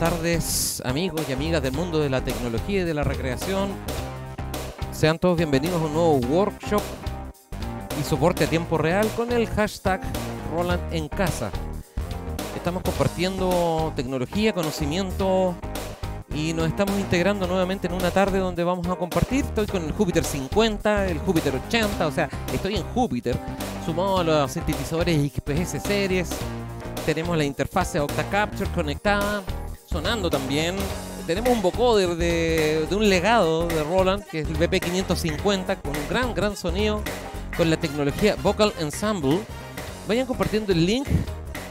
tardes, amigos y amigas del mundo de la tecnología y de la recreación. Sean todos bienvenidos a un nuevo workshop y soporte a tiempo real con el hashtag Roland en casa. Estamos compartiendo tecnología, conocimiento y nos estamos integrando nuevamente en una tarde donde vamos a compartir. Estoy con el Júpiter 50, el Júpiter 80, o sea, estoy en Júpiter, sumado a los sintetizadores XPS series. Tenemos la interfase Octacapture conectada, sonando también. Tenemos un vocoder de, un legado de Roland, que es el BP550, con un gran, gran sonido, con la tecnología Vocal Ensemble. Vayan compartiendo el link.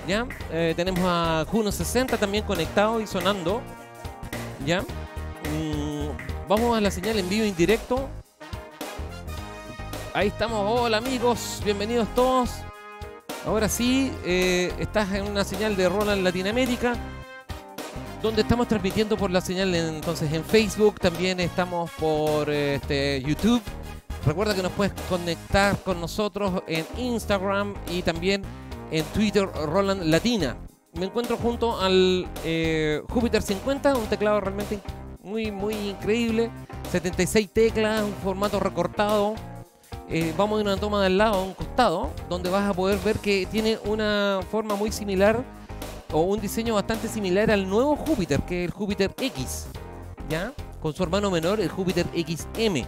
¿ya? Eh, tenemos a Juno 60 también conectado y sonando. ¿ya? Mm, vamos a la señal en vivo indirecto. Ahí estamos. Hola amigos, bienvenidos todos. Ahora sí, eh, estás en una señal de Roland Latinoamérica, donde estamos transmitiendo por la señal en- entonces en Facebook, también estamos por eh, este, YouTube. Recuerda que nos puedes conectar con nosotros en Instagram y también en Twitter Roland Latina. Me encuentro junto al eh, Júpiter 50, un teclado realmente muy, muy increíble. 76 teclas, un formato recortado. Eh, vamos a una toma del lado, a un costado, donde vas a poder ver que tiene una forma muy similar o un diseño bastante similar al nuevo Júpiter, que es el Júpiter X, ¿ya? Con su hermano menor, el Júpiter XM.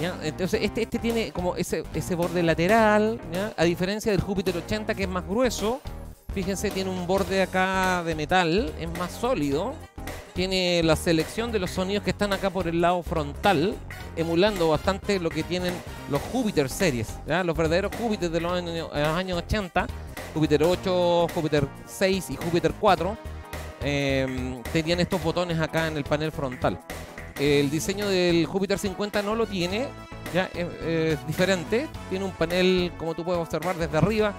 ¿ya? Entonces, este, este tiene como ese, ese borde lateral. A diferencia del Júpiter 80, que es más grueso. Fíjense, tiene un borde acá de metal, es más sólido. Tiene la selección de los sonidos que están acá por el lado frontal, emulando bastante lo que tienen los Júpiter series, ¿ya? los verdaderos Júpiter de los eh, los años 80, Júpiter 8, Júpiter 6 y Júpiter 4, eh, tenían estos botones acá en el panel frontal. El diseño del Júpiter 50 no lo tiene, ya es, es diferente, tiene un panel como tú puedes observar desde arriba,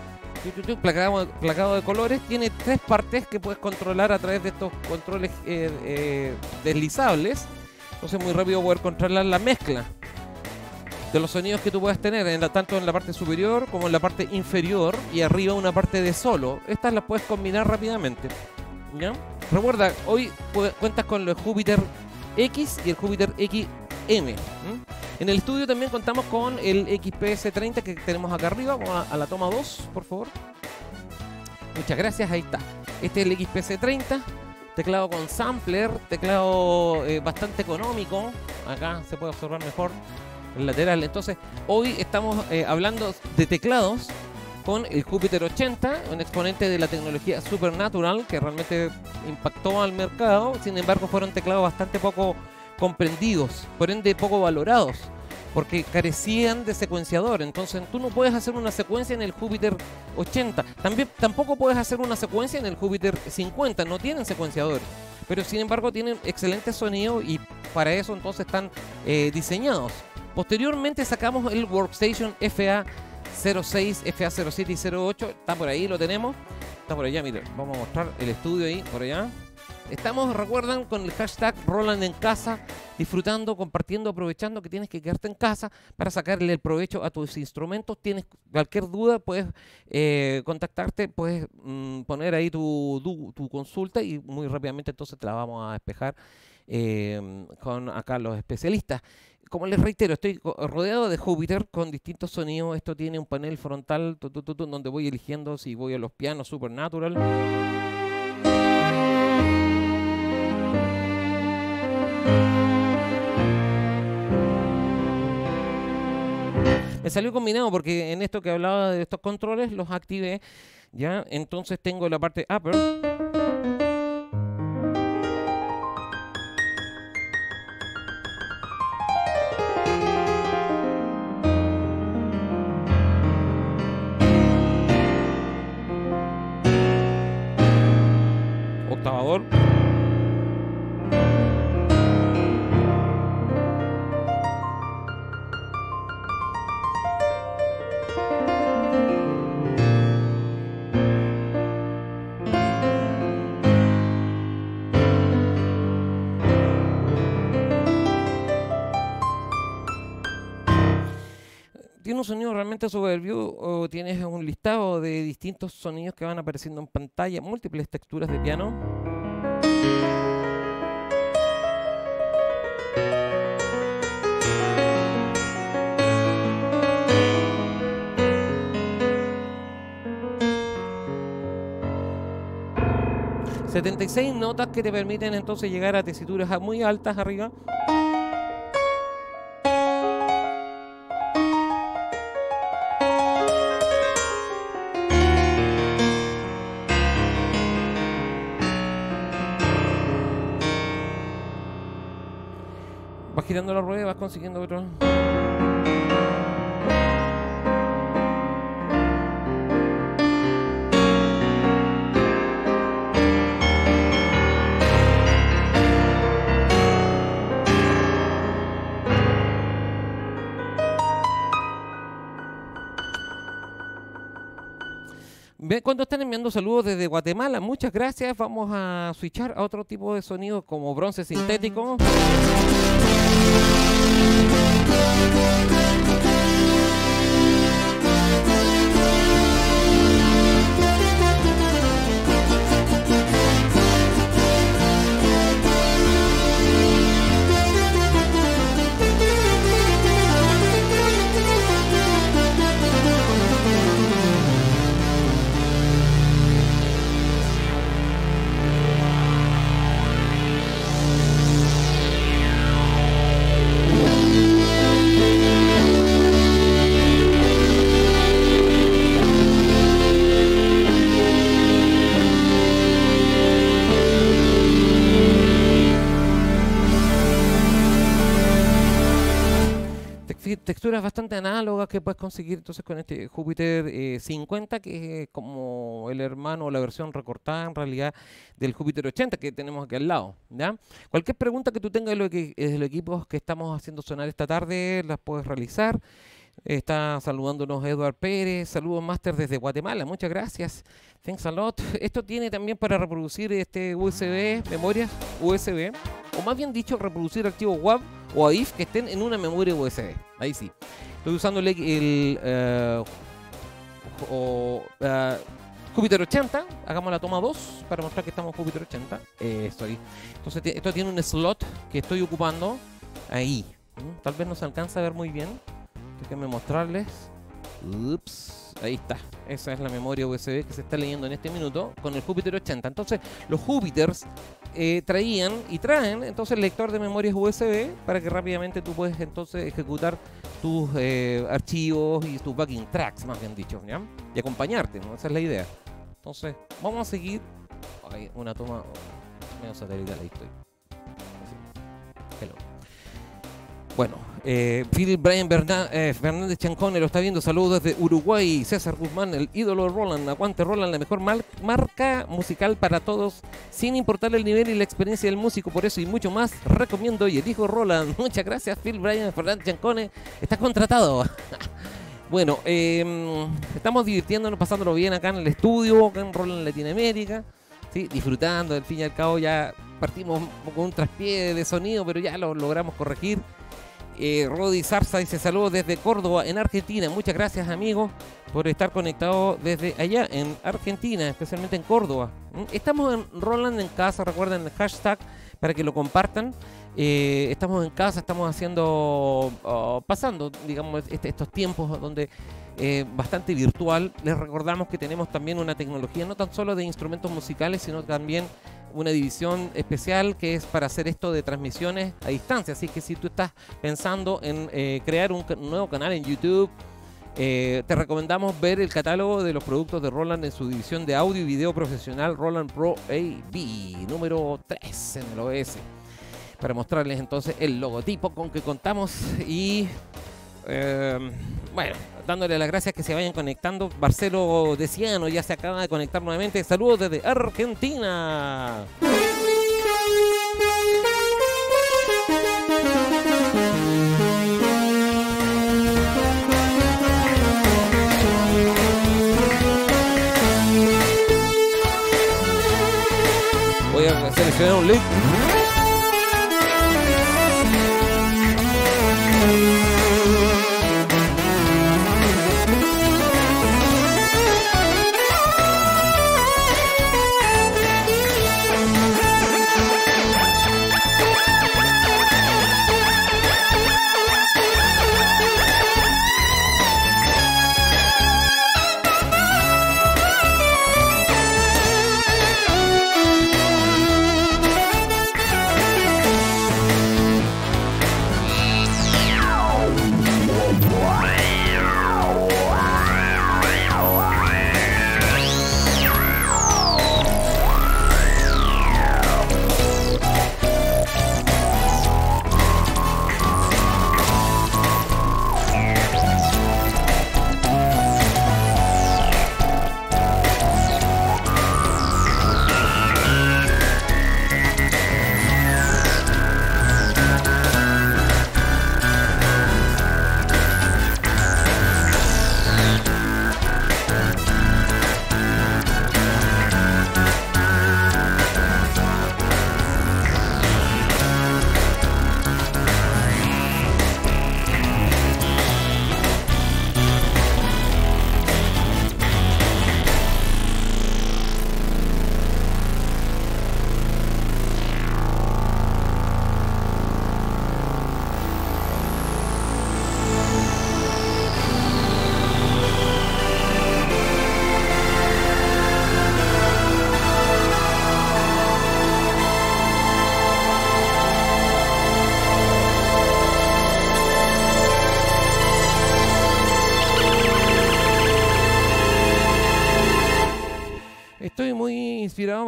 placado, de colores, tiene tres partes que puedes controlar a través de estos controles eh, eh, deslizables, entonces muy rápido poder controlar la mezcla de los sonidos que tú puedas tener, en tanto en la parte superior como en la parte inferior y arriba una parte de solo. Estas las puedes combinar rápidamente. ¿ya? Recuerda, hoy cuentas con los Júpiter X y el Júpiter XM. En el estudio también contamos con el XPS30 que tenemos acá arriba. Vamos a, la toma 2, por favor. Muchas gracias, ahí está. Este es el XPS30. Teclado con sampler, teclado eh, bastante económico. Acá se puede observar mejor el. Entonces, hoy estamos eh, hablando de teclados con el Jupiter 80, un exponente de la tecnología Supernatural que realmente impactó al mercado. Sin embargo, fueron teclados bastante poco comprendidos, por ende poco valorados, porque carecían de secuenciador. Entonces, tú no puedes hacer una secuencia en el Jupiter 80. También tampoco puedes hacer una secuencia en el Jupiter 50, no tienen secuenciador. Pero sin embargo tienen excelente sonido y para eso entonces están eh, diseñados. Posteriormente sacamos el Workstation FA 06, FA 07 y 08. Está por ahí, lo tenemos. Está por allá, miren. Vamos a mostrar el estudio ahí, por allá. Estamos, recuerdan, con el hashtag Roland en casa, disfrutando, compartiendo, aprovechando que tienes que quedarte en casa para sacarle el provecho a tus instrumentos. Tienes cualquier duda, puedes eh, contactarte, puedes mm, poner ahí tu- tu consulta y muy rápidamente entonces te la vamos a despejar eh, con acá los especialistas. Como les reitero, estoy rodeado de Júpiter con distintos sonidos. Esto tiene un panel frontal donde voy eligiendo si voy a los pianos Supernatural. Me salió combinado porque en esto que hablaba de estos controles los activé. Ya, entonces tengo la parte upper. Tiene un sonido realmente soberbio. o tienes un listado de distintos sonidos que van apareciendo en pantalla, múltiples texturas de piano. 76 notas que te permiten entonces llegar a tesituras muy altas arriba. Girando la rueda, vas consiguiendo otro. Cuando están enviando saludos desde Guatemala, muchas gracias. Vamos a switchar a otro tipo de sonido como bronce sintético. Go, go, go, go. Texturas bastante análogas que puedes conseguir entonces con este Júpiter 50, eh, que es como el hermano o la versión recortada en realidad del Júpiter 80 que tenemos aquí al lado. ¿ya? Cualquier pregunta que tú tengas de los, equipos que estamos haciendo sonar esta tarde, las puedes realizar. Está saludándonos Eduard Pérez. Saludos, Master, desde Guatemala. Muchas gracias. Thanks a lot. Esto tiene también para reproducir este USB, memorias USB, o más bien dicho, reproducir archivos WAV o AIF que estén en una memoria USB. Ahí sí. Estoy usando el, el uh, Júpiter 80. Hagamos la toma 2 para mostrar que estamos en Júpiter 80. Eh. Entonces, esto tiene un slot que estoy ocupando ahí. ¿Mm? Tal vez no se alcanza a ver muy bien. Déjenme mostrarles. Ups, ahí está. Esa es la memoria USB que se está leyendo en este minuto con el Júpiter 80. Entonces, los Júpiters eh, traían y traen entonces el lector de memorias USB para que rápidamente tú puedes entonces ejecutar tus eh, archivos y tus backing tracks, más bien dicho, ¿ya? Y acompañarte, ¿no? Esa es la idea. Entonces, vamos a seguir. Hay una toma medio satelital, ahí estoy. Hello. Bueno, eh, Philip Brian eh, Fernández Chancone lo está viendo. Saludos desde Uruguay. César Guzmán, el ídolo Roland. Aguante Roland, la mejor marca musical para todos, sin importar el nivel y la experiencia del músico. Por eso y mucho más, recomiendo y elijo Roland. Muchas gracias, Phil Brian Fernández Chancone. Está contratado. bueno, em, estamos divirtiéndonos, pasándolo bien acá en el estudio, acá en Roland Latinoamérica. Disfrutando, al fin y al cabo ya partimos con un traspié de sonido, pero ya lo logramos corregir. Eh, Rodi Zarza dice saludos desde Córdoba, en Argentina. Muchas gracias, amigos, por estar conectados desde allá, en Argentina, especialmente en Córdoba. ¿Mm? Estamos en Roland en casa, recuerden el hashtag para que lo compartan. Eh, estamos en casa, estamos haciendo, oh, pasando, digamos, estos tiempos donde eh, bastante virtual. Les recordamos que tenemos también una tecnología no tan solo de instrumentos musicales, sino también una división especial que es para hacer esto de transmisiones a distancia. Así que si tú estás pensando en eh, crear un, nuevo canal en YouTube, eh, te recomendamos ver el catálogo de los productos de Roland en su división de audio y video profesional Roland Pro AV número 3 en el OS para mostrarles entonces el logotipo con que contamos y eh, bueno, dándole las gracias que se vayan conectando. Marcelo Deciano ya se acaba de conectar nuevamente. Saludos desde Argentina. Voy a seleccionar un link.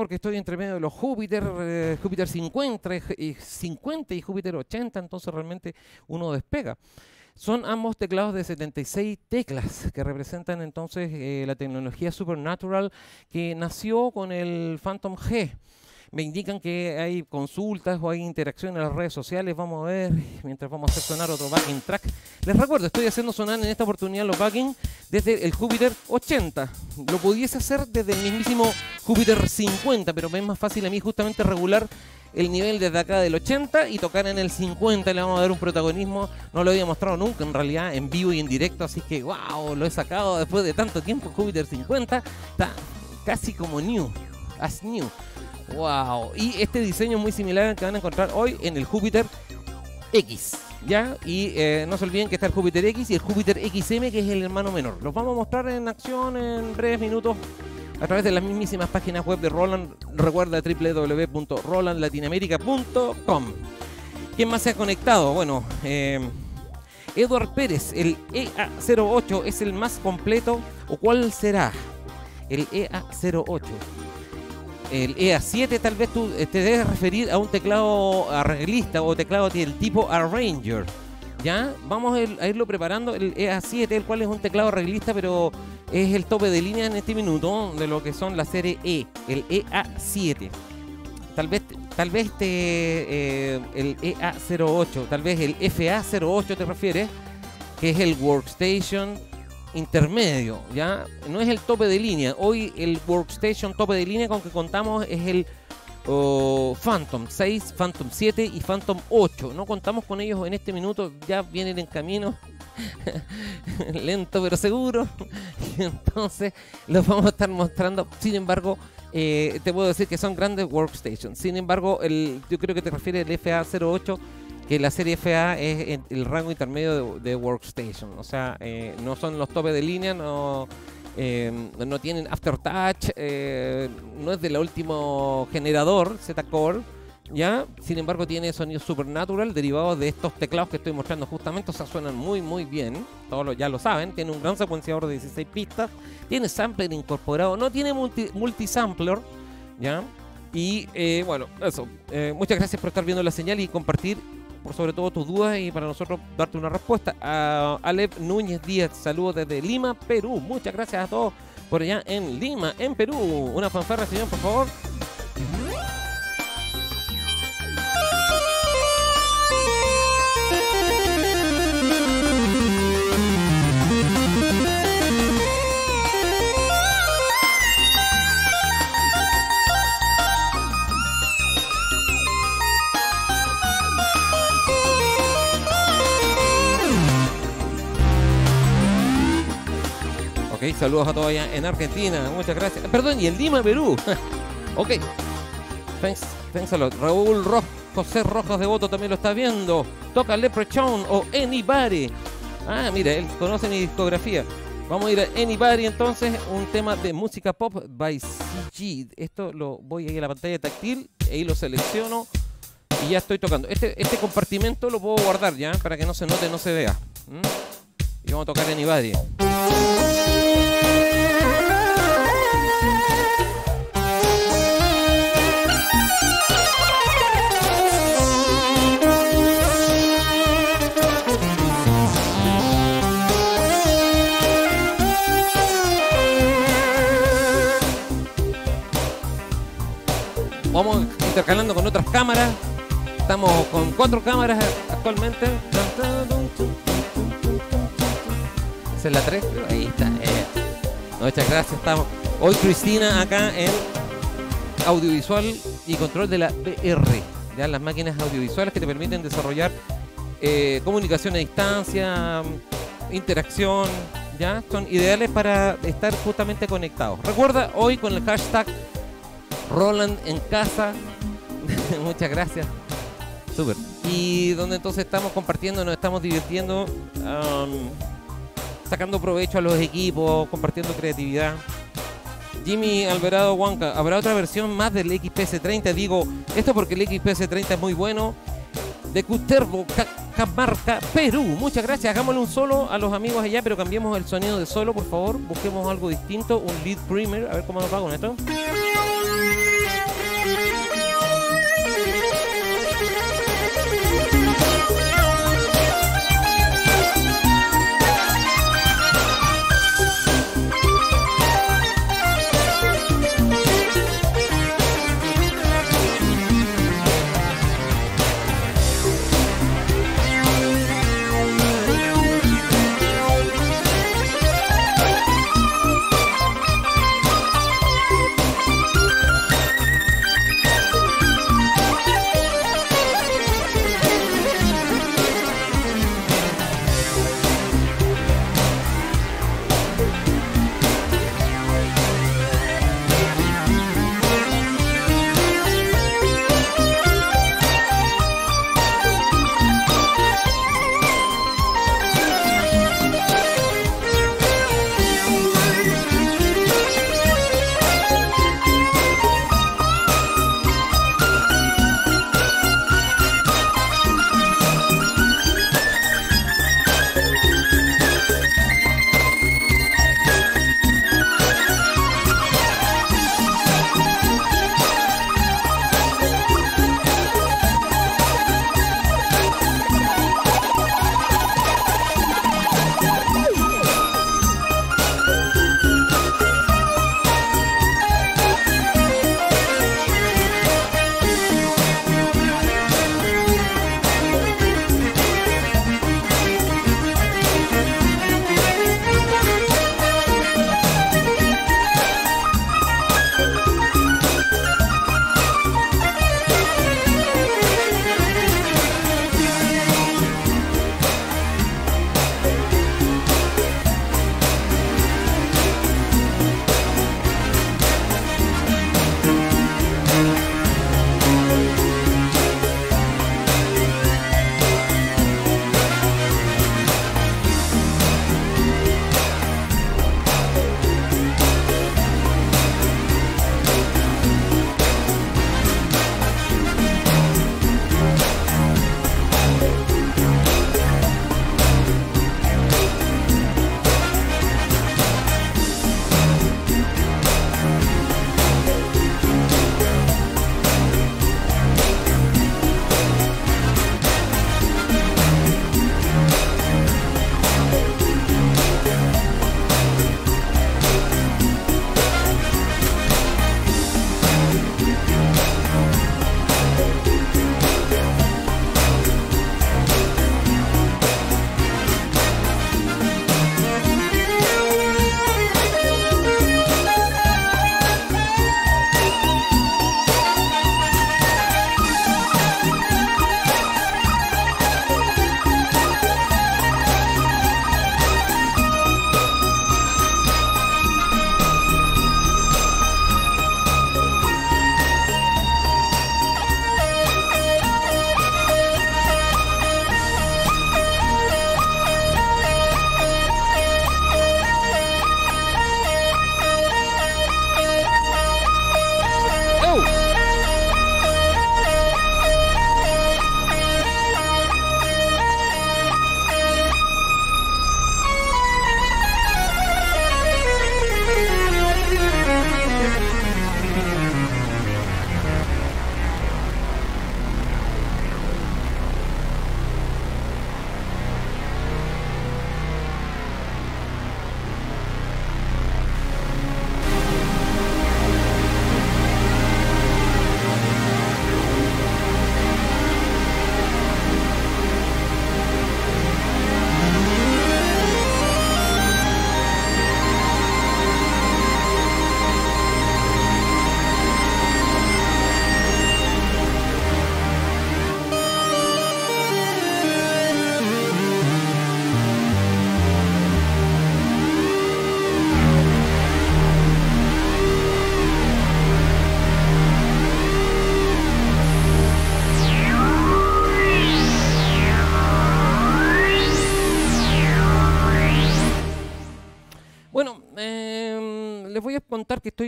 Porque estoy entre medio de los Júpiter, eh, Júpiter 50 y 50 y Júpiter 80, entonces realmente uno despega. Son ambos teclados de 76 teclas que representan entonces eh, la tecnología Supernatural que nació con el Phantom G me indican que hay consultas o hay interacción en las redes sociales. Vamos a ver, mientras vamos a hacer sonar otro backing track. Les recuerdo, estoy haciendo sonar en esta oportunidad los backing desde el Júpiter 80. Lo pudiese hacer desde el mismísimo Júpiter 50, pero me es más fácil a mí justamente regular el nivel desde acá del 80 y tocar en el 50 le vamos a dar un protagonismo. No lo había mostrado nunca en realidad en vivo y en directo, así que wow, lo he sacado después de tanto tiempo. Júpiter 50 está casi como new, as new. Wow. Y este diseño muy similar al que van a encontrar hoy en el Júpiter X. ¿Ya? Y eh, no se olviden que está el Júpiter X y el Júpiter XM, que es el hermano menor. Los vamos a mostrar en acción en breves minutos a través de las mismísimas páginas web de Roland. Recuerda www.rolandlatinamerika.com. ¿Quién más se ha conectado? Bueno, eh, Edward Pérez, el EA08 es el más completo. ¿O cuál será? El EA08 el EA7 tal vez tú eh, te debes referir a un teclado arreglista o teclado del tipo Arranger. ¿Ya? Vamos a irlo preparando. El EA7, el cual es un teclado arreglista, pero es el tope de línea en este minuto de lo que son la serie E, el EA7. Tal vez, tal vez te, eh, el EA08, tal vez el FA08 te refieres, que es el Workstation intermedio, ¿ya? No es el tope de línea. Hoy el Workstation tope de línea con que contamos es el Phantom 6, Phantom 7 y Phantom 8. No contamos con ellos en este minuto, ya vienen en camino. Lento pero seguro. Entonces los vamos a estar mostrando. Sin embargo, eh, te puedo decir que son grandes workstations. Sin embargo, el, yo creo que te refieres al FA08 que la serie FA es el rango intermedio de, Workstation. O sea, eh, no son los topes de línea, no, eh, no tienen aftertouch, eh, no es del último generador Z-Core. ¿Ya? Sin embargo, tiene sonido supernatural derivados de estos teclados que estoy mostrando justamente. O sea, suenan muy, muy bien. Todos ya lo saben. Tiene un gran secuenciador de 16 pistas. Tiene sampler incorporado. No tiene multi, multisampler. ¿Ya? Y bueno, eso. muchas gracias por estar viendo la señal y compartir por sobre todo tus dudas y para nosotros darte una respuesta. A Alep Núñez Díaz, saludos desde Lima, Perú. Muchas gracias a todos por allá en Lima, en Perú. Una fanfarra, señor, por favor. Saludos a todos allá en Argentina. Muchas gracias. Perdón, y en Lima, Perú. ok. Thanks, thanks a lot. Raúl Rojo, José Rojas de Voto también lo está viendo. Toca Leprechaun o Anybody. Ah, mira, él conoce mi discografía. Vamos a ir a Anybody entonces, un tema de música pop by CG. Esto lo voy a ir a la pantalla táctil, ahí lo selecciono y ya estoy tocando. Este, este compartimento lo puedo guardar ya, para que no se note, no se vea. Y vamos a tocar Anybody. Vamos intercalando con otras cámaras. Estamos con cuatro cámaras actualmente. Esa es la 3, ahí está. Eh. Muchas gracias. Estamos hoy Cristina acá en audiovisual y control de la VR. Ya las máquinas audiovisuales que te permiten desarrollar eh, comunicación a distancia, interacción, ya son ideales para estar justamente conectados. Recuerda hoy con el hashtag Roland en casa. Muchas gracias. Súper. Y donde entonces estamos compartiendo, nos estamos divirtiendo, sacando provecho a los equipos, compartiendo creatividad. Jimmy Alvarado Huanca, ¿habrá otra versión más del XPS30? Digo, esto porque el XPS30 es muy bueno. De Cuterbo, Camarca, Perú. Muchas gracias. Hagámosle un solo a los amigos allá, pero cambiemos el sonido de solo, por favor. Busquemos algo distinto, un lead primer. A ver cómo nos va con esto.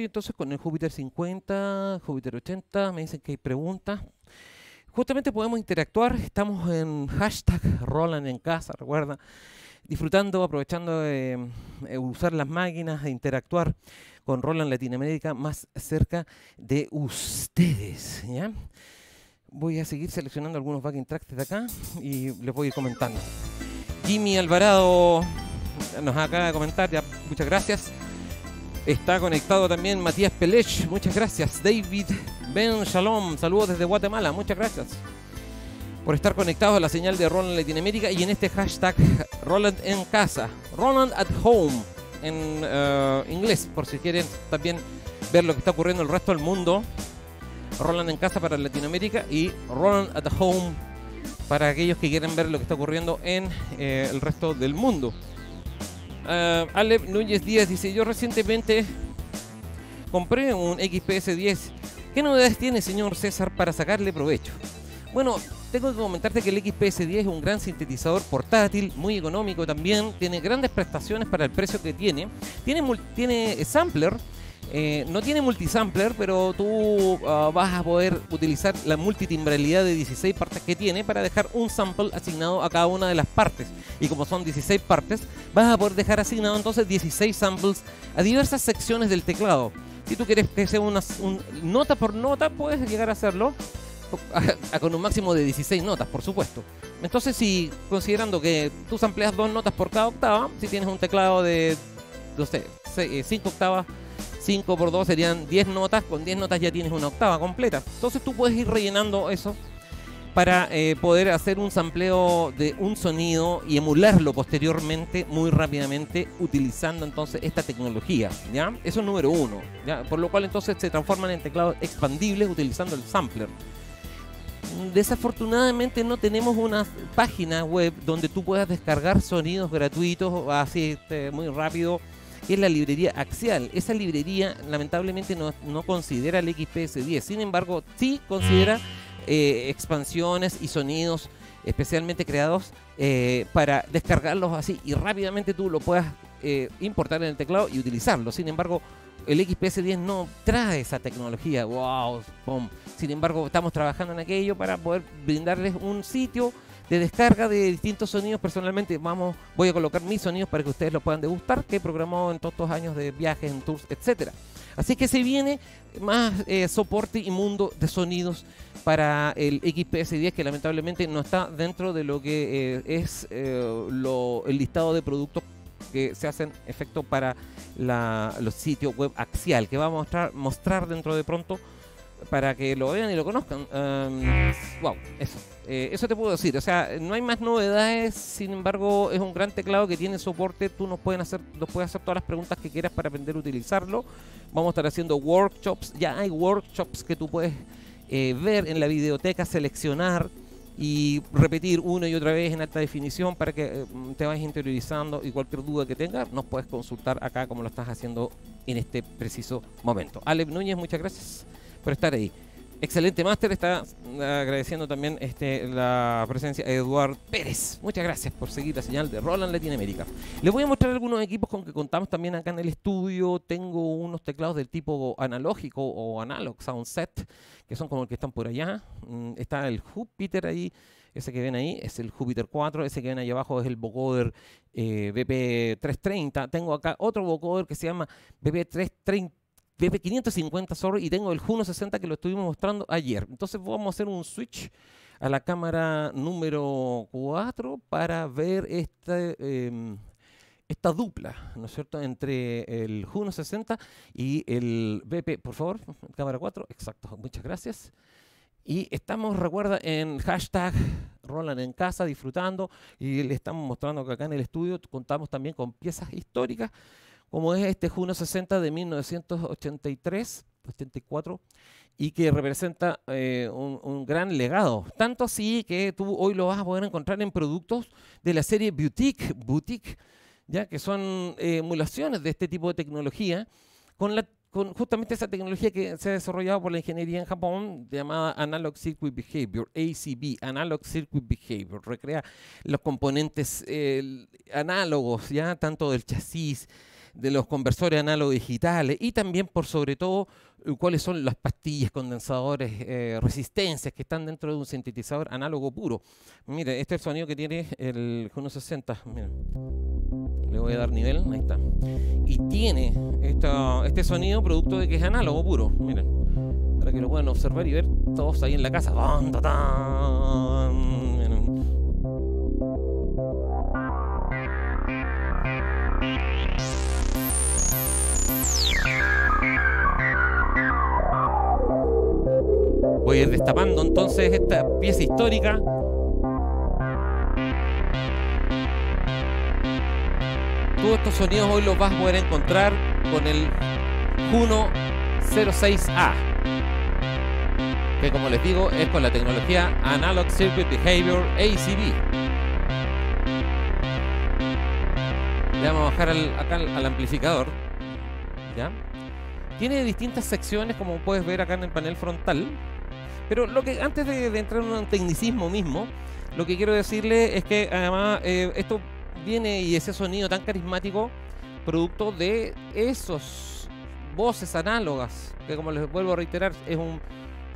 Entonces con el Júpiter 50, Júpiter 80, me dicen que hay preguntas. Justamente podemos interactuar, estamos en hashtag Roland en recuerda, disfrutando, aprovechando de eh, usar las máquinas, de interactuar con Roland Latinoamérica más cerca de ustedes. ¿ya? Voy a seguir seleccionando algunos backing tracks de acá y les voy a ir comentando. Jimmy Alvarado nos acaba de comentar, muchas gracias. Está conectado también Matías Pelech, muchas gracias. David Ben Shalom, saludos desde Guatemala, muchas gracias por estar conectados a la señal de Roland Latinoamérica y en este hashtag Roland en casa, Roland at home en eh, inglés, por si quieren también ver lo que está ocurriendo en el resto del mundo. Roland en casa para Latinoamérica y Roland at home para aquellos que quieren ver lo que está ocurriendo en eh, el resto del mundo. Uh, Núñez Díaz dice, yo recientemente compré un XPS 10. ¿Qué novedades tiene, señor César, para sacarle provecho? Bueno, tengo que comentarte que el XPS 10 es un gran sintetizador portátil, muy económico también, tiene grandes prestaciones para el precio que tiene. Tiene, tiene sampler, eh, no tiene multisampler, pero tú ah, vas a poder utilizar la multitimbralidad de 16 partes que tiene para dejar un sample asignado a cada una de las partes. Y como son 16 partes, vas a poder dejar asignado entonces 16 samples a diversas secciones del teclado. Si tú quieres que sea una nota por nota, puedes llegar a hacerlo con un máximo de 16 notas, por supuesto. Entonces, si considerando que tú sampleas dos notas por cada octava, si tienes un teclado de, no sé, 5 eh, octavas, 5 por 2 serían 10 notas, con 10 notas ya tienes una octava completa. Entonces tú puedes ir rellenando eso para eh, poder hacer un sampleo de un sonido y emularlo posteriormente muy rápidamente utilizando entonces esta tecnología, ¿ya? Eso es número uno, ¿ya? Por lo cual entonces se transforman en teclados expandibles utilizando el sampler. Desafortunadamente no tenemos una página web donde tú puedas descargar sonidos gratuitos así este, muy rápido es la librería Axial. Esa librería lamentablemente no, no considera el XPS 10, sin embargo sí considera eh, expansiones y sonidos especialmente creados eh, para descargarlos así y rápidamente tú lo puedas eh, importar en el teclado y utilizarlo. Sin embargo, el XPS 10 no trae esa tecnología. ¡Wow! Sin embargo, estamos trabajando en aquello para poder brindarles un sitio de descarga de distintos sonidos. Personalmente, vamos, voy a colocar mis sonidos para que ustedes los puedan degustar, que he programado en todos estos años de viajes, en tours, etcétera. Así que se viene más eh, soporte y mundo de sonidos para el XPS 10 que lamentablemente no está dentro de lo que eh, es eh, el listado de productos que se hacen efecto para los sitios web axial que vamos a mostrar, mostrar dentro de pronto para que lo vean y lo conozcan. wow, eso. Eh, eso te puedo decir. O sea, no hay más novedades. Sin embargo, es un gran teclado que tiene soporte. Tú nos pueden hacer, nos puedes hacer todas las preguntas que quieras para aprender a utilizarlo. Vamos a estar haciendo workshops. Ya hay workshops que tú puedes eh, ver en la videoteca, seleccionar y repetir una y otra vez en alta definición para que eh, te vayas interiorizando y cualquier duda que tengas nos puedes consultar acá como lo estás haciendo en este preciso momento. Ale Núñez, muchas gracias por estar ahí. Excelente máster, está agradeciendo también este, la presencia de Eduard Pérez. Muchas gracias por seguir la señal de Roland Latinoamérica. Les voy a mostrar algunos equipos con que contamos también acá en el estudio. Tengo unos teclados del tipo analógico o analog sound set, que son como el que están por allá. Mm, está el Jupiter ahí, ese que ven ahí es el Jupiter 4, ese que ven ahí abajo es el vocoder eh, BP330. Tengo acá otro vocoder que se llama BP330 BP550 sorry, y tengo el Juno 60 que lo estuvimos mostrando ayer. Entonces vamos a hacer un switch a la cámara número 4 para ver este, esta dupla, ¿no es cierto?, entre el Juno 60 y el BP, por favor, cámara 4, exacto, muchas gracias. Y estamos, recuerda, en hashtag Roland en casa, disfrutando, y le estamos mostrando que acá en el estudio contamos también con piezas históricas como es este Juno 60 de 1983, 84, y que representa eh, un, gran legado. Tanto así que tú hoy lo vas a poder encontrar en productos de la serie Boutique, Boutique ya que son eh, emulaciones de este tipo de tecnología, con, la, con justamente esa tecnología que se ha desarrollado por la ingeniería en Japón, llamada Analog Circuit Behavior, ACB, Analog Circuit Behavior, recrea los componentes análogos, ya tanto del chasis, de los conversores análogo digitales y también por sobre todo cuáles son las pastillas, condensadores, eh, resistencias que están dentro de un sintetizador análogo puro. Mire, este es el sonido que tiene el Juno 60. Le voy a dar nivel, ahí está. Y tiene este sonido producto de que es análogo puro. Miren, para que lo puedan observar y ver todos ahí en la casa. Voy a ir destapando entonces esta pieza histórica. Todos estos sonidos hoy los vas a poder encontrar con el Juno 06A, que como les digo es con la tecnología Analog Circuit Behavior ACB. Le vamos a bajar acá al amplificador. ¿Ya? Tiene distintas secciones como puedes ver acá en el panel frontal. Pero lo que antes de, entrar en un tecnicismo mismo, lo que quiero decirle es que además eh, esto viene y ese sonido tan carismático producto de esos voces análogas, que como les vuelvo a reiterar, es un,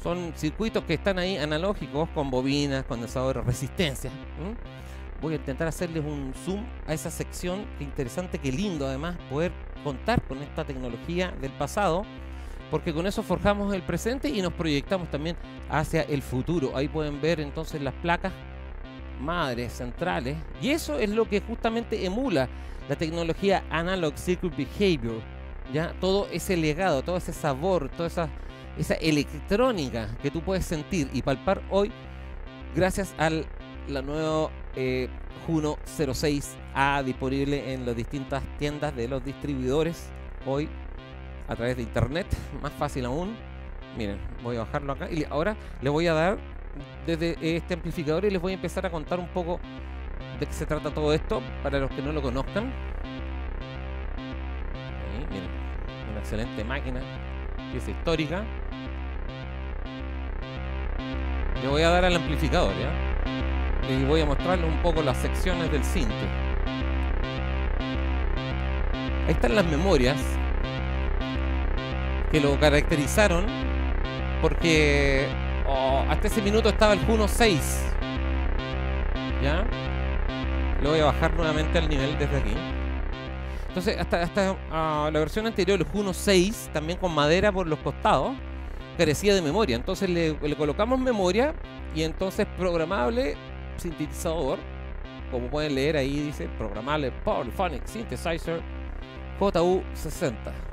son circuitos que están ahí analógicos con bobinas, condensadores, resistencias. Voy a intentar hacerles un zoom a esa sección. Qué interesante, qué lindo además poder contar con esta tecnología del pasado porque con eso forjamos el presente y nos proyectamos también hacia el futuro. Ahí pueden ver entonces las placas madres centrales y eso es lo que justamente emula la tecnología Analog Circuit Behavior. Ya todo ese legado, todo ese sabor, toda esa, esa electrónica que tú puedes sentir y palpar hoy gracias al la nueva eh, Juno 06A disponible en las distintas tiendas de los distribuidores hoy a través de internet, más fácil aún. Miren, voy a bajarlo acá y ahora les voy a dar desde este amplificador y les voy a empezar a contar un poco de qué se trata todo esto para los que no lo conozcan. miren, una excelente máquina, pieza histórica. Le voy a dar al amplificador, ¿ya? Y voy a mostrarles un poco las secciones del cinte. Ahí están las memorias que lo caracterizaron porque oh, hasta ese minuto estaba el Juno 6. ¿Ya? Lo voy a bajar nuevamente al nivel desde aquí. Entonces, hasta, hasta ah, la versión anterior, el Juno 6, también con madera por los costados, carecía de memoria. Entonces le, le colocamos memoria y entonces programable sintetizador. Como pueden leer ahí dice programable Polyphonic Synthesizer JU60.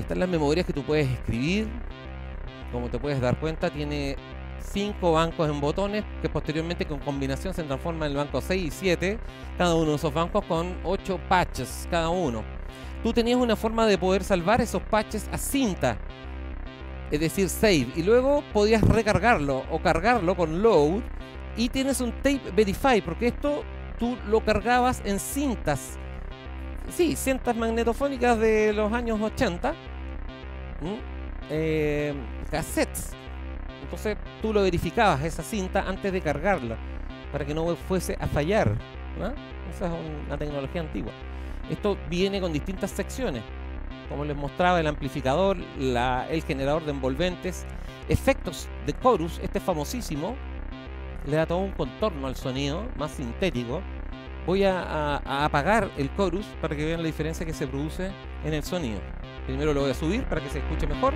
Están las memorias que tú puedes escribir. Como te puedes dar cuenta, tiene cinco bancos en botones que posteriormente con combinación se transforman en el banco 6 y 7. Cada uno de esos bancos con 8 patches cada uno. Tú tenías una forma de poder salvar esos patches a cinta. Es decir, save. Y luego podías recargarlo o cargarlo con load. Y tienes un tape verify. Porque esto tú lo cargabas en cintas sí, cintas magnetofónicas de los años 80, eh, cassettes. Entonces tú lo verificabas esa cinta antes de cargarla para que no fuese a fallar. Esa es una tecnología antigua. Esto viene con distintas secciones, como les mostraba el amplificador, el generador de envolventes, efectos de chorus, este famosísimo, le da todo un contorno al sonido más sintético voy a, apagar el chorus para que vean la diferencia que se produce en el sonido. Primero lo voy a subir para que se escuche mejor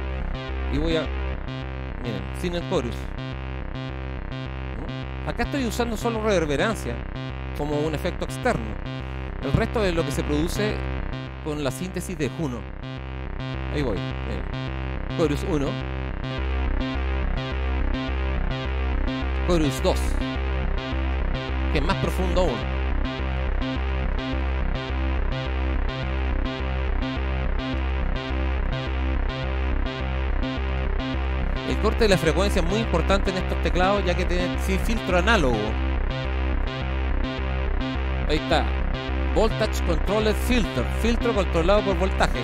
y voy a... Miren, sin el chorus. Acá estoy usando solo reverberancia como un efecto externo. El resto es lo que se produce con la síntesis de Juno. Ahí voy. Miren. Chorus 1. Chorus 2. Que es más profundo aún. Corte de la frecuencia es muy importante en estos teclados ya que tienen filtro análogo. Ahí está. Voltage Controlled Filter. Filtro controlado por voltaje.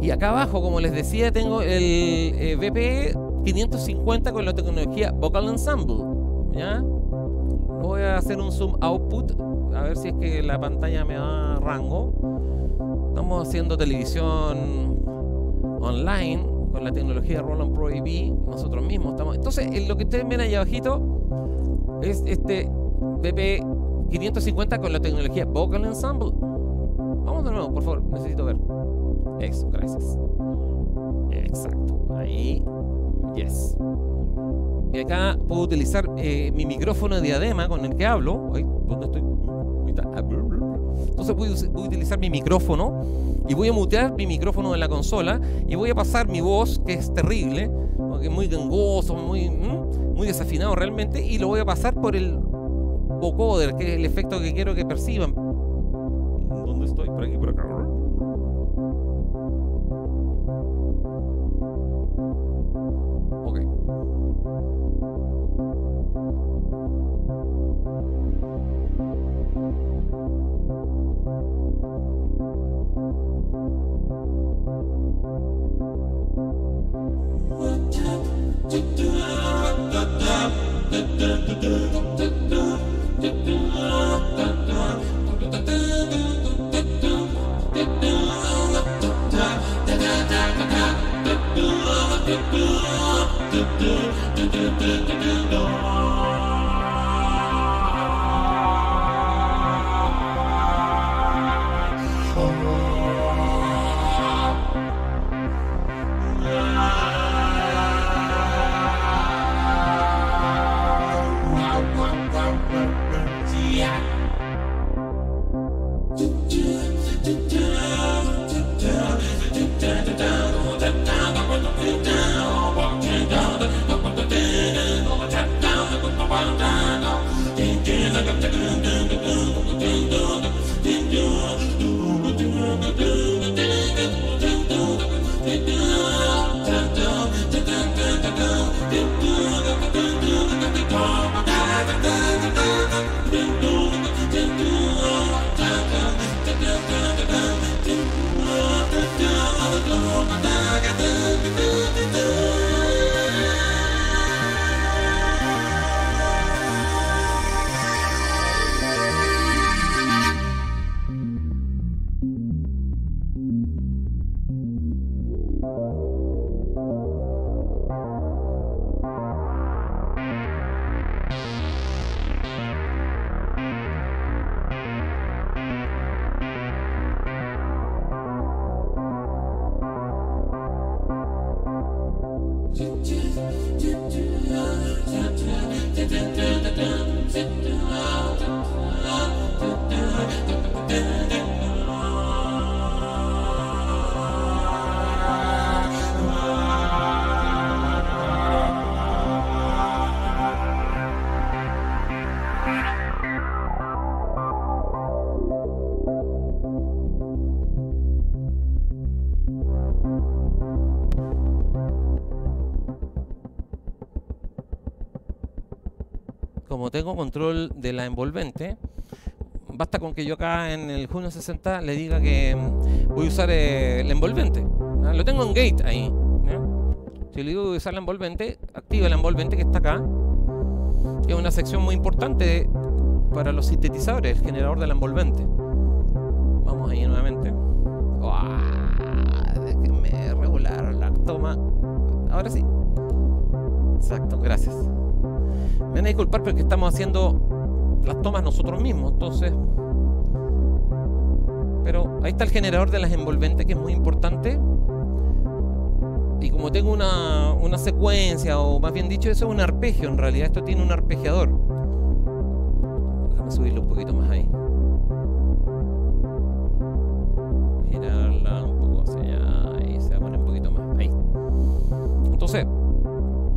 Y acá abajo, como les decía, tengo el eh, VP 550 con la tecnología Vocal Ensemble. ¿Ya? Voy a hacer un zoom output, a ver si es que la pantalla me da rango. Estamos haciendo televisión online con la tecnología Roland Pro AV, nosotros mismos estamos. Entonces, lo que ustedes ven ahí abajito es este VP 550 con la tecnología Vocal Ensemble. Vamos de nuevo, por favor, necesito ver. Eso, gracias. Exacto, ahí. Yes. Y acá puedo utilizar eh, mi micrófono de diadema con el que hablo. ¿Dónde estoy? Entonces voy, a utilizar mi micrófono y voy a mutear mi micrófono en la consola y voy a pasar mi voz, que es terrible, porque es muy gangoso, muy, muy desafinado realmente, y lo voy a pasar por el vocoder, que es el efecto que quiero que perciban. Tengo control de la envolvente, basta con que yo acá en el Junio 60 le diga que mm, voy a usar eh, el envolvente. Lo tengo en gate ahí. Si le digo usar la envolvente, activa la envolvente que está acá. Es una sección muy importante para los sintetizadores, el generador de la envolvente. Vamos ahí nuevamente. Déjenme regular la toma. Ahora sí. Exacto, gracias. Me van a disculpar porque estamos haciendo las tomas nosotros mismos, entonces. Pero ahí está el generador de las envolventes que es muy importante. Y como tengo una, una secuencia, o más bien dicho, eso es un arpegio en realidad. Esto tiene un arpegiador. Déjame subirlo un poquito más ahí. Girarla un poco hacia allá. Ahí se va a poner un poquito más. Ahí. Entonces,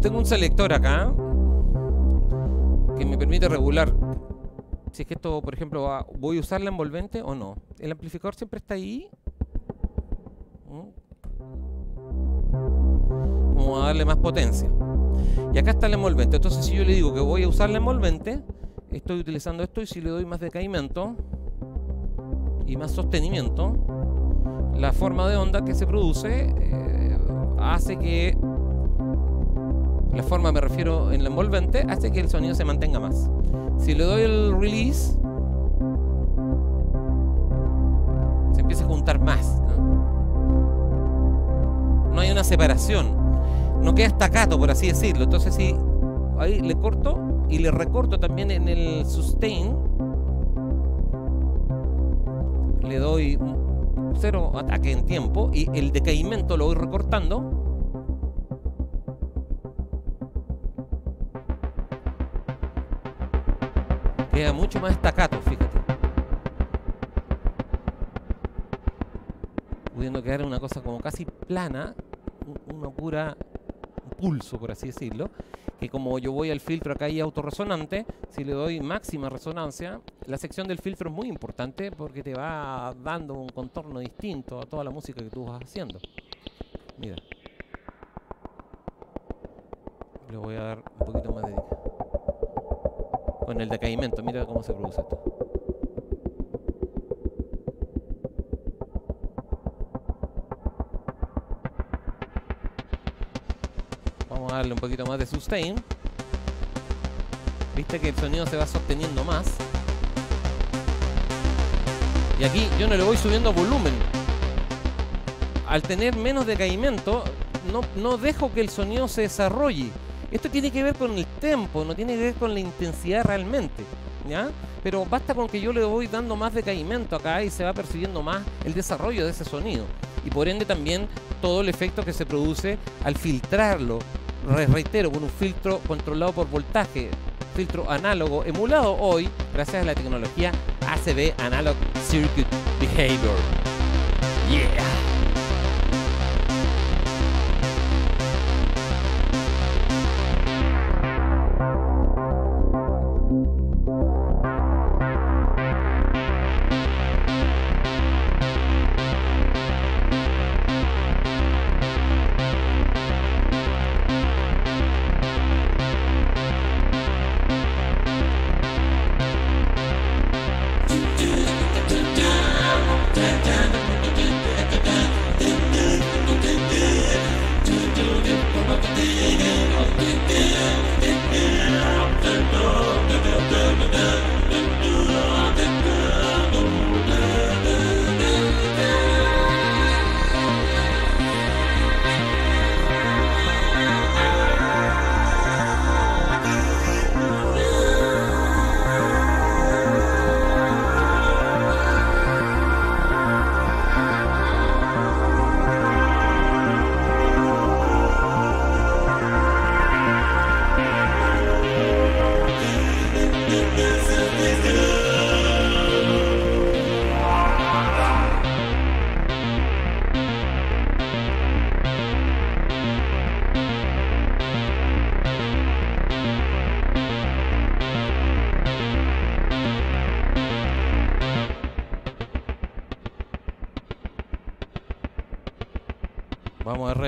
tengo un selector acá que me permite regular si es que esto, por ejemplo, voy a usar la envolvente o no. El amplificador siempre está ahí. Como a darle más potencia. Y acá está la envolvente. Entonces, si yo le digo que voy a usar la envolvente, estoy utilizando esto y si le doy más decaimiento y más sostenimiento, la forma de onda que se produce eh, hace que la forma me refiero en la envolvente hace que el sonido se mantenga más. Si le doy el release se empieza a juntar más. No, hay una separación. No queda estacato, por así decirlo. Entonces si ahí le corto y le recorto también en el sustain, le doy cero ataque en tiempo y el decaimiento lo voy recortando. Mucho más estacato, fíjate. Pudiendo quedar una cosa como casi plana, una pura pulso, por así decirlo que como yo voy al filtro acá y autorresonante, si le doy máxima resonancia, la sección del filtro es muy importante porque te va dando un contorno distinto a toda la música que tú vas haciendo. Mira. Le voy a dar un poquito más de... El decaimiento, mira cómo se produce esto. darle un poquito más de sustain. Viste que el sonido se va sosteniendo más. Y aquí yo no le voy subiendo volumen. Al tener menos decaimiento, no, no dejo que el sonido se desarrolle. Esto tiene que ver con el tempo, no tiene que ver con la intensidad realmente. ¿Ya? Pero basta con que yo le voy dando más decaimiento acá y se va percibiendo más el desarrollo de ese sonido. Y por ende también todo el efecto que se produce al filtrarlo, reitero, con un filtro controlado por voltaje, filtro análogo emulado hoy gracias a la tecnología ACB Analog Circuit Behavior. Yeah.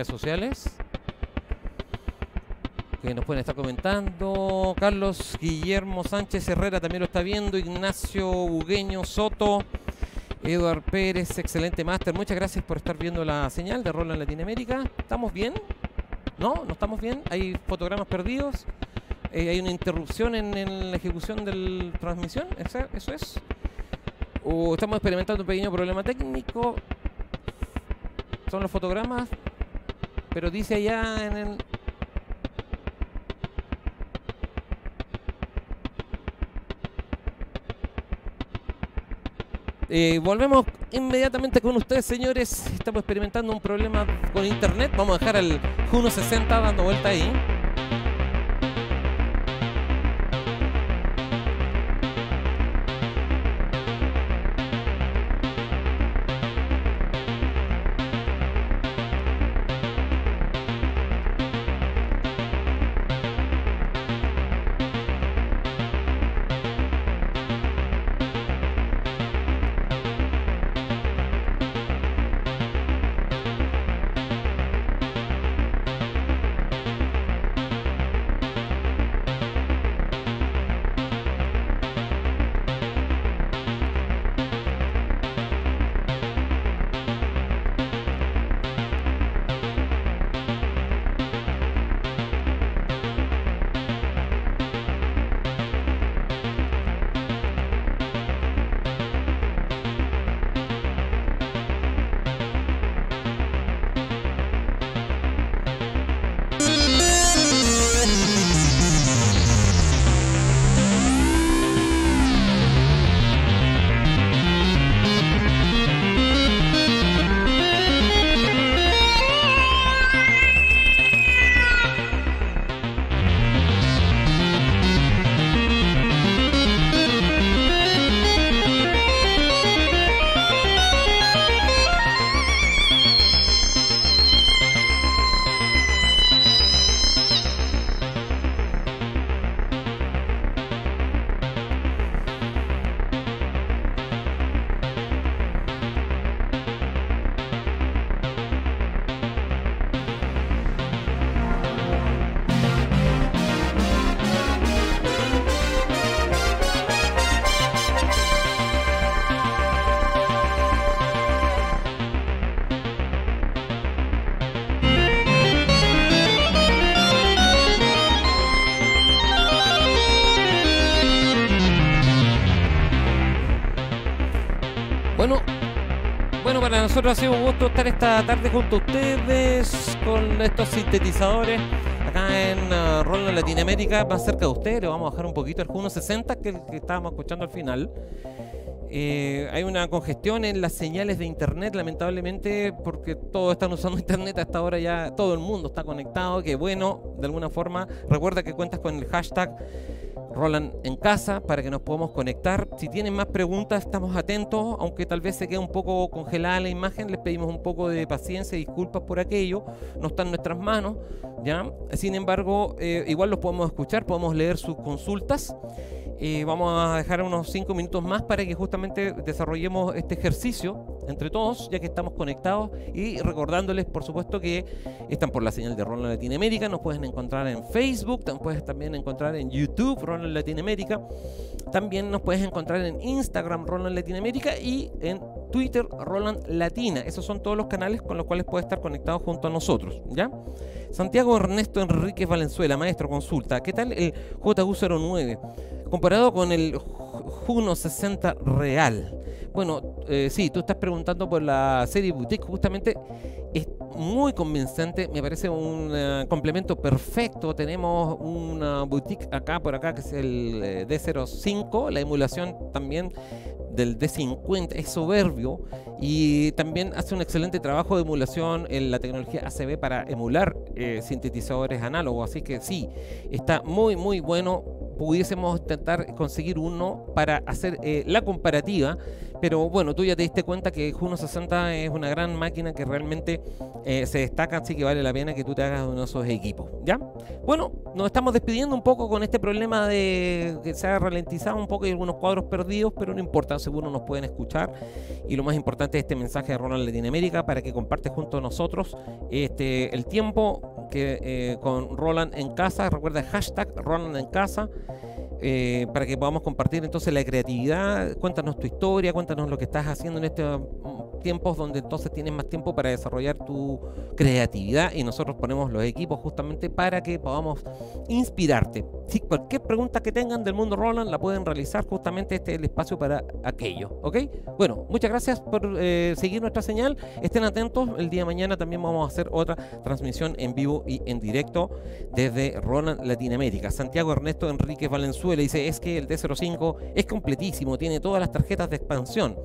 Sociales que nos pueden estar comentando. Carlos Guillermo Sánchez Herrera también lo está viendo. Ignacio Bugueño Soto. Eduard Pérez, excelente máster. Muchas gracias por estar viendo la señal de Roland Latinoamérica. ¿Estamos bien? ¿No? ¿No estamos bien? ¿Hay fotogramas perdidos? Eh, ¿Hay una interrupción en, la ejecución de la transmisión? ¿Eso es? ¿O estamos experimentando un pequeño problema técnico? ¿Son los fotogramas? Pero dice allá en el... Eh, volvemos inmediatamente con ustedes, señores. Estamos experimentando un problema con internet. Vamos a dejar el 160 dando vuelta ahí. Nosotros ha sido un gusto estar esta tarde junto a ustedes con estos sintetizadores acá en uh, Roland Latinoamérica, más cerca de ustedes. Le vamos a bajar un poquito el Juno 60 que, el que estábamos escuchando al final. Eh, hay una congestión en las señales de internet, lamentablemente, porque todos están usando internet hasta ahora ya todo el mundo está conectado. Que bueno, de alguna forma, recuerda que cuentas con el hashtag Roland en casa para que nos podamos conectar. Si tienen más preguntas, estamos atentos, aunque tal vez se quede un poco congelada la imagen, les pedimos un poco de paciencia y disculpas por aquello. No está en nuestras manos, ¿ya? Sin embargo, eh, igual los podemos escuchar, podemos leer sus consultas vamos a dejar unos 5 minutos más para que justamente desarrollemos este ejercicio entre todos, ya que estamos conectados y recordándoles, por supuesto, que están por la señal de Ronald Latinoamérica, nos pueden encontrar en Facebook, nos puedes también encontrar en YouTube, Ronald Latinoamérica, también nos puedes encontrar en Instagram, Ronald Latinoamérica y en Twitter, Roland Latina. Esos son todos los canales con los cuales puedes estar conectado junto a nosotros, ¿ya? Santiago Ernesto Enríquez Valenzuela, maestro, consulta. ¿Qué tal el JU09? comparado con el Juno 60 real. Bueno, eh, sí, tú estás preguntando por la serie Boutique, justamente es muy convincente, me parece un eh, complemento perfecto. Tenemos una boutique acá por acá que es el eh, D05, la emulación también del D50 es soberbio y también hace un excelente trabajo de emulación en la tecnología ACB para emular sintetizadores análogos. Así que sí, está muy, muy bueno pudiésemos intentar conseguir uno para hacer eh, la comparativa, pero bueno, tú ya te diste cuenta que Juno 60 es una gran máquina que realmente eh, se destaca, así que vale la pena que tú te hagas uno de esos equipos, ¿ya? Bueno, nos estamos despidiendo un poco con este problema de que se ha ralentizado un poco y algunos cuadros perdidos, pero no importa, seguro nos pueden escuchar. Y lo más importante es este mensaje de Ronald Latinoamérica para que compartes junto a nosotros este, el tiempo que eh, con Roland en casa, recuerda el hashtag Roland en casa eh, para que podamos compartir entonces la creatividad. Cuéntanos tu historia, cuéntanos lo que estás haciendo en estos mm, tiempos donde entonces tienes más tiempo para desarrollar tu creatividad y nosotros ponemos los equipos justamente para que podamos inspirarte. Si cualquier pregunta que tengan del mundo Roland la pueden realizar justamente este es el espacio para aquello, ¿ok? Bueno, muchas gracias por eh, seguir nuestra señal. Estén atentos, el día de mañana también vamos a hacer otra transmisión en vivo y en directo desde Roland Latinoamérica. Santiago Ernesto Enrique Valenzuela le dice, es que el D05 es completísimo, tiene todas las tarjetas de expansión.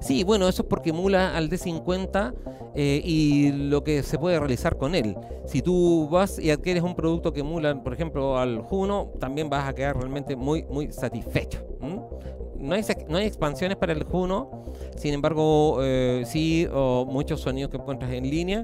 Sí, bueno, eso es porque emula al D50 eh, y lo que se puede realizar con él. Si tú vas y adquieres un producto que emula, por ejemplo, al Juno, también vas a quedar realmente muy, muy satisfecho. No hay, no hay expansiones para el Juno, sin embargo, eh, sí, o muchos sonidos que encuentras en línea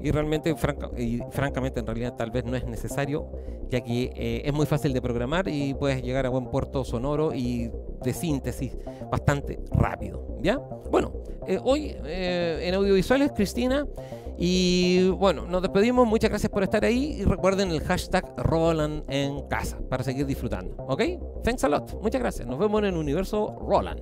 y realmente, francamente, en realidad tal vez no es necesario, ya que eh, es muy fácil de programar y puedes llegar a buen puerto sonoro y de síntesis bastante rápido. ¿Ya? Bueno, eh, hoy en audiovisuales, Cristina. Y bueno, nos despedimos. Muchas gracias por estar ahí. Y recuerden el hashtag Roland en casa para seguir disfrutando. ¿Ok? Thanks a lot. Muchas gracias. Nos vemos en el universo Roland.